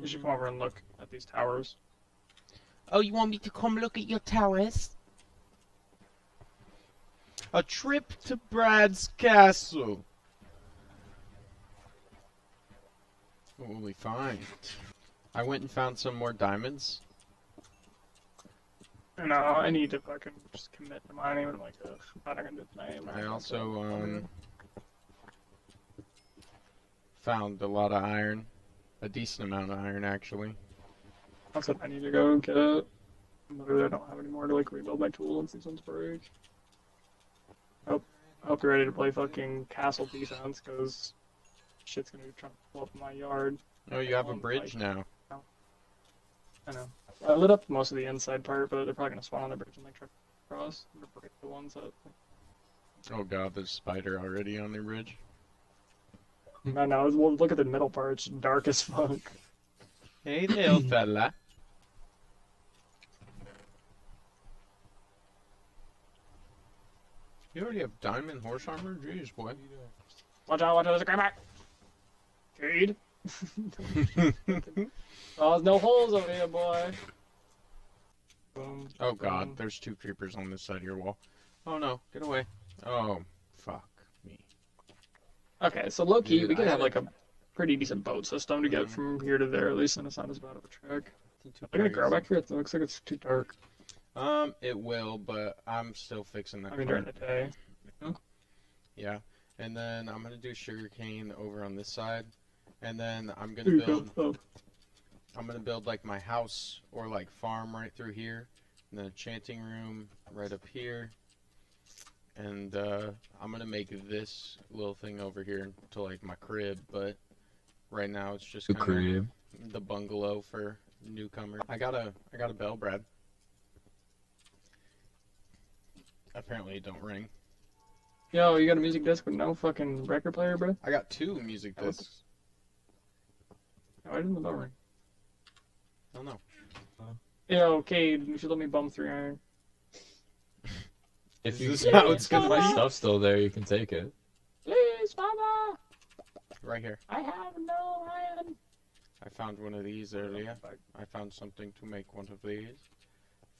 You should come over and look at these towers. Oh, you want me to come look at your towers? A trip to Brad's castle. What will we find? I went and found some more diamonds. No, I need to fucking just commit to mining. I'm like, ugh, I'm not gonna do it tonight. I'm not I gonna also um found a lot of iron, a decent amount of iron actually. That's what I need to go and get it. Literally, I don't have any more to like rebuild my tool once these ones break. I hope, I hope you're ready to play fucking castle defense, because shit's gonna be trying to pull up my yard. Oh, you have a Um, bridge like- now. I know. I lit up most of the inside part, but they're probably gonna spawn on the bridge and like try to cross. I'm gonna break the ones that. Oh god, there's a spider already on the bridge. I know. Well, look at the middle part. It's dark as fuck. Hey little fella. You already have diamond horse armor? Jeez, boy. Watch out! Watch out! There's a crab Jade. Oh, there's no holes over here, boy. Boom. Oh god, boom. there's two creepers on this side of your wall. Oh no, get away. Oh, fuck me. Okay, so low key, Dude, we could I have like a pretty decent boat system to get Mhm. from here to there, at least, and it's not as bad of a trek. Are gonna grow back here? It looks like it's too dark. Um, it will, but I'm still fixing that. I mean, during the day. Yeah, and then I'm gonna do sugarcane over on this side, and then I'm gonna build. go. I'm gonna build like my house or like farm right through here, and then a chanting room right up here, and uh, I'm gonna make this little thing over here to like my crib. But right now it's just The crib. the bungalow for newcomers. I got a I got a bell, Brad. Apparently it don't ring. Yo, you got a music disc with no fucking record player, bro? I got two music discs. Why didn't the bell ring? I don't know. Yo, Cade, you should let me bum three iron. If you this if how it's gonna my stuff's still there, you can take it. Please, mama, Right here. I have no iron. I found one of these earlier. I found something to make one of these.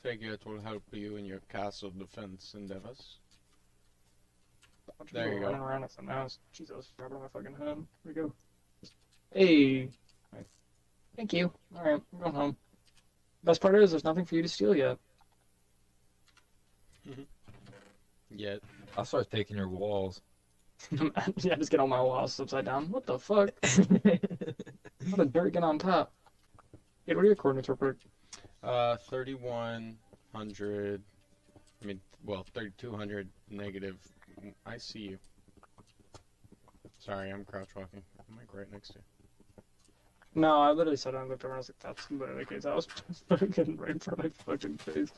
Figure it will help you in your castle defense endeavors. There you go. Running around with some mouse. Jesus, rubbing on my fucking head. Here we go. Hey. Nice. Thank you. Alright, I'm going home. Best part is, there's nothing for you to steal yet. Mm-hmm. Yet. I'll start taking your walls. yeah, just get all my walls upside down. What the fuck? How the dirt get on top? Hey, what are your coordinates real quick? Uh, 3100. I mean, well, 3200 negative. I see you. Sorry, I'm crouch walking. I'm like right next to you. No, I literally said I looked over and I was like, that's literally the case. I was fucking right in front of my fucking face.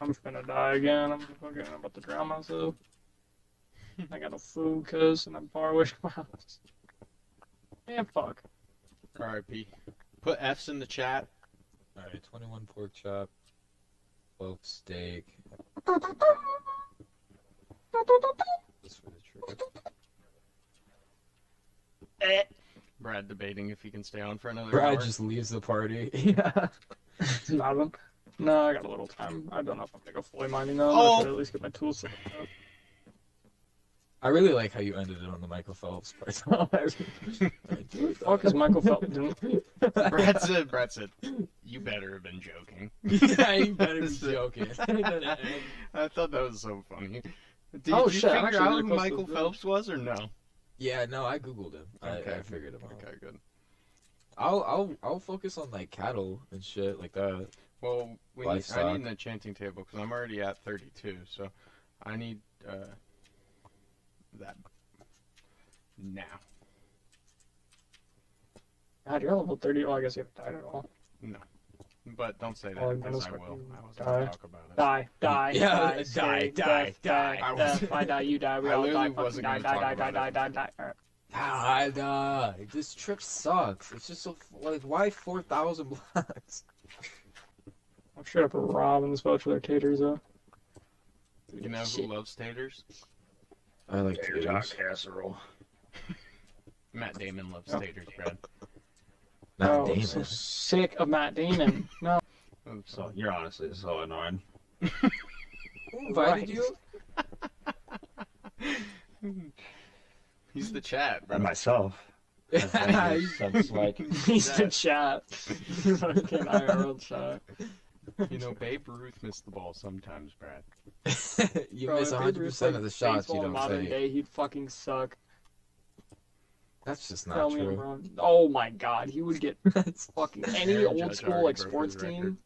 I'm just gonna die again. I'm fucking I'm about to drown myself. I got a food, cuz, and I'm far away from my house. Man, fuck. RIP. Put F's in the chat. Alright, 21 pork chop, 12 steak. This for the trip. Eh. Brad debating if he can stay on for another Brad hour. just leaves the party. yeah. Not of them. No, I got a little time. I don't know if I'm gonna go fully mining though. Oh. I should at least get my tools set up. I really like how you ended it on the Michael Phelps part. Who the fuck is Michael Phelps doing? Brad said, Brad said, you better have been joking. yeah, you better be joking. I thought that was so funny. Did Oh, you shit, figure out really who Michael Phelps was or no? yeah, no, I googled him. I, Okay. I figured him out. Okay, good. I'll I'll I'll focus on like cattle and shit like that. Well, we need, I need an enchanting table because I'm already at 32, so I need uh, that now. God, you're level 30. Oh, I guess you haven't died at all. No. But don't say Oh, that because that I will. I was going to talk about it. Die, die, Yeah, die, die, stay, die, death, die. I death, was- I die, you die, we I all literally die, fucking wasn't die, gonna die, talk die, die, about die, it. die, die. Alright. Die, die. This trip sucks. It's just so like why four thousand blocks? I'm straight up robbing this boat for their taters though. You know Shit. who loves taters? I like Taters on casserole. Matt Damon loves Yeah. taters, Brad. Matt oh, I'm Damon. so sick of Matt Damon. No. So you're honestly so annoying. Who invited you? He's the chat, And myself. That's dangerous. That's like He's the chat. Fucking IRL chat. You know, Babe Ruth missed the ball sometimes, Brad. you Bro, miss if 100% Babe Ruth of played the shots you baseball in don't modern say. day, he'd fucking suck. That's just Tell not me I'm true. wrong. Oh my god, he would get That's fucking any Aaron old Judge school already like broke sports his record.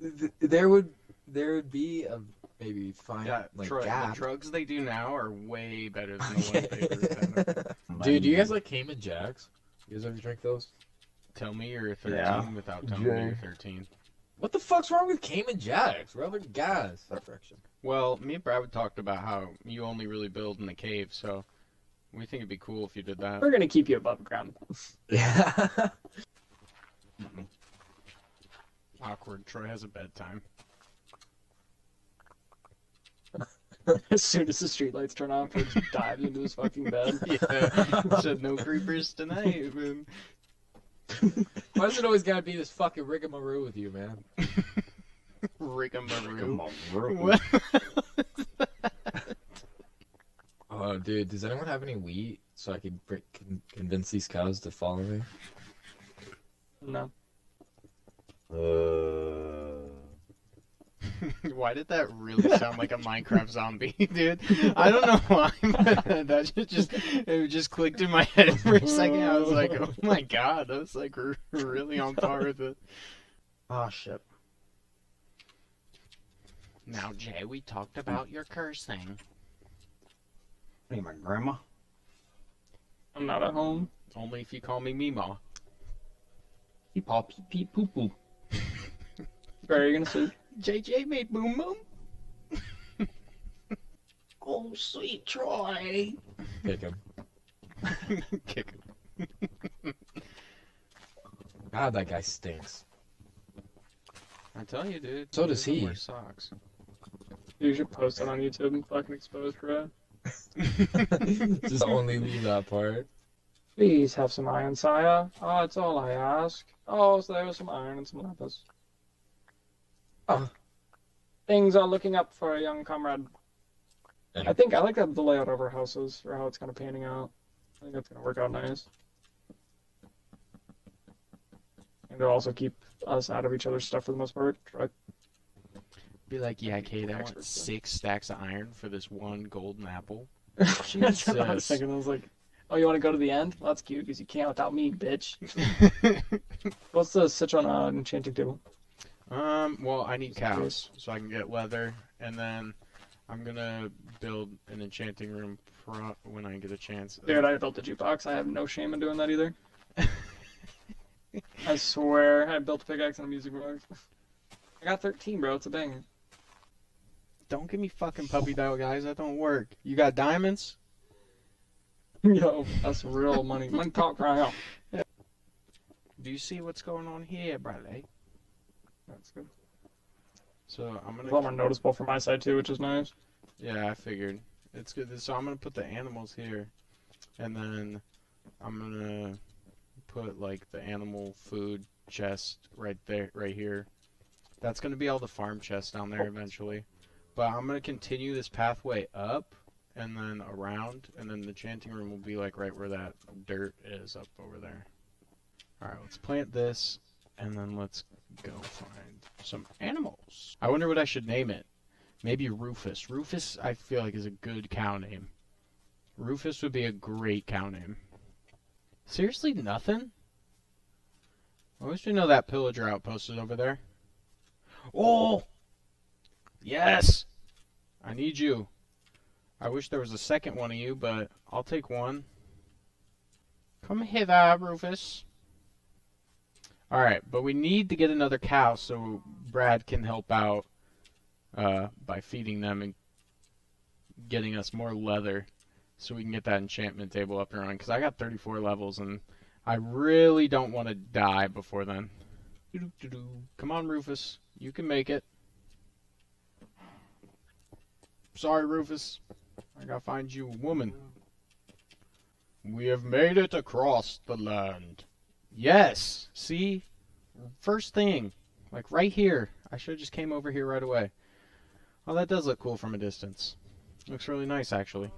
team. Th- there would there would be a maybe fine Yeah, like Troy, the gap. drugs they do now are way better than the ones Babe Ruth had. Dude, do you guys like Cayman Jacks? You guys ever drink those? Tell me you're 13 Yeah. without telling me you're 13. What the fuck's wrong with Cayman Jacks? We're other guys. That fraction. Well, me and Brad talked about how you only really build in the cave, so we think it'd be cool if you did that. We're gonna keep you above ground. Yeah. Awkward. Troy has a bedtime. as soon as the streetlights turn off, he just dives into his fucking bed. Yeah. Said no creepers tonight, man. Why does it always gotta be this fucking rigmarole with you, man? Rigmarole. What? What? Oh, dude, does anyone have any wheat so I can, br- con- convince these cows to follow me? No. Uh, Why did that really sound like a Minecraft zombie, dude? I don't know why, but that just, just it just clicked in my head for a second. I was like, oh my god, that was like r- really on par with it. oh shit. Now, Jay, we talked about your cursing. Hey, my grandma. I'm not at home. Only if you call me Mima. Pee paw pee pee poo poo. Where are you gonna sleep? JJ made boom boom. Oh, sweet Troy. Kick him. Kick him. God, that guy stinks. I tell you, dude. So does he. Wear socks. You should post it on YouTube and fucking expose Fred. Just only leave that part. Please have some iron, sire. Oh, that's all I ask. Oh, so there was some iron and some lapis. Oh. Things are looking up for a young comrade. I think I like that the layout of our houses, or how it's kind of panning out. I think that's gonna work out nice. And it'll also keep us out of each other's stuff for the most part. Try- Be like, yeah, Kate, I want stuff. six stacks of iron for this one golden apple. That's what I was thinking. I was like, oh, you want to go to the end? Well, that's cute because you can't without me, bitch. What's the Citron uh, enchanting table? Um, well, I need cows so I can get leather, and then I'm gonna build an enchanting room pro- when I get a chance. Dude, I built a jukebox. I have no shame in doing that either. I swear, I built a pickaxe and a music box. I got 13, bro. It's a banger. Don't give me fucking puppy dog, guys. That don't work. You got diamonds? Yo, that's real money. Money talk right out. Do you see what's going on here, Bradley? That's good. So I'm It's a lot more noticeable from my side too, which is nice. Yeah, I figured. It's good. So I'm gonna put the animals here, and then I'm gonna put like the animal food chest right there, right here. That's gonna be all the farm chests down there eventually. But I'm gonna continue this pathway up and then around, and then the chanting room will be like right where that dirt is up over there. All right, let's plant this, and then let's go find some animals. I wonder what I should name it. Maybe Rufus. Rufus, I feel like is a good cow name. Rufus would be a great cow name. Seriously, nothing? I wish we know that pillager outpost is over there. Oh! Yes! I need you. I wish there was a second one of you, but I'll take one. Come hither, Rufus. Alright, but we need to get another cow so Brad can help out uh, by feeding them and getting us more leather so we can get that enchantment table up and running. Because I got 34 levels and I really don't want to die before then. Come on, Rufus. You can make it. Sorry, Rufus. I gotta find you a woman. We have made it across the land. Yes. See? First thing. Like right here. I should have just came over here right away. Oh, that does look cool from a distance. Looks really nice, actually.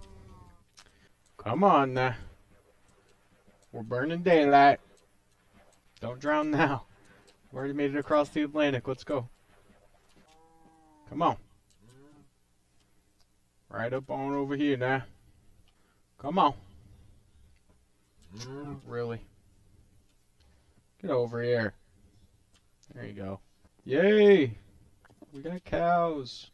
Come on now. We're burning daylight. Don't drown now. We already made it across the Atlantic. Let's go. Come on. Right up on over here now. Come on. Really? Get over here. There you go. Yay! We got cows.